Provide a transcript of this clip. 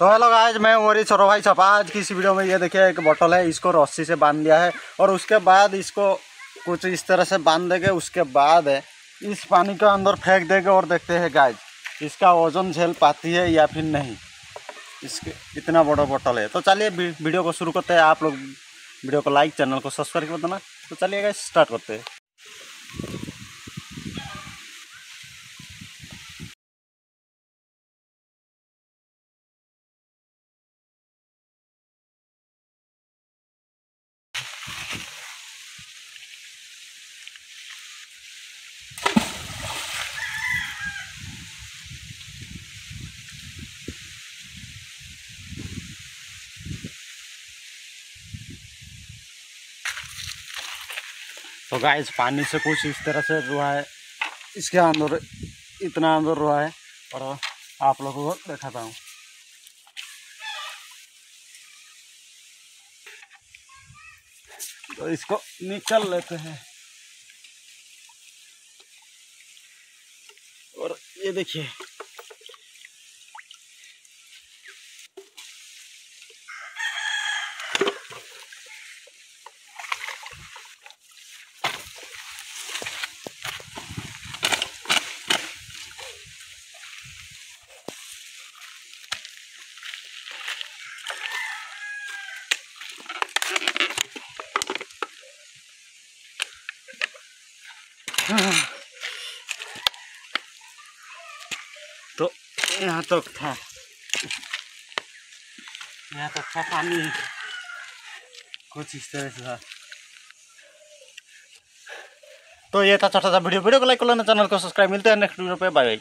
तो hello guys मैं worry छोरो भाई छपा आज की इस वीडियो में ये देखिए, एक बोतल है, इसको रस्सी से बाँध दिया है और उसके बाद इसको कुछ इस तरह से बाँध देंगे, उसके बाद इस पानी के अंदर फेंक देंगे और देखते हैं गाइज़ इसका वज़न झेल पाती है या फिर नहीं। इसके, इतना बड़ा बोतल है। तो चलिए वीडियो को शुरू करते हैं। आप लोग वीडियो को लाइक चैनल को सब्सक्राइब कर देना। तो चलिए गाइज़ स्टार्ट करते हैं। तो गाइस पानी से कुछ इस तरह से रुआ है। इसके अंदर इतना अंदर रुआ है, और आप लोगों को दिखाता हूँ। तो इसको निकल लेते हैं। और ये देखिए तो यहाँ तक था। यहाँ तक था पानी। कुछ इस तरह से था। तो ये था छोटा सा वीडियो। वीडियो को लाइक कर लेना, चैनल को सब्सक्राइब। मिलते हैं नेक्स्ट वीडियो पे। Bye bye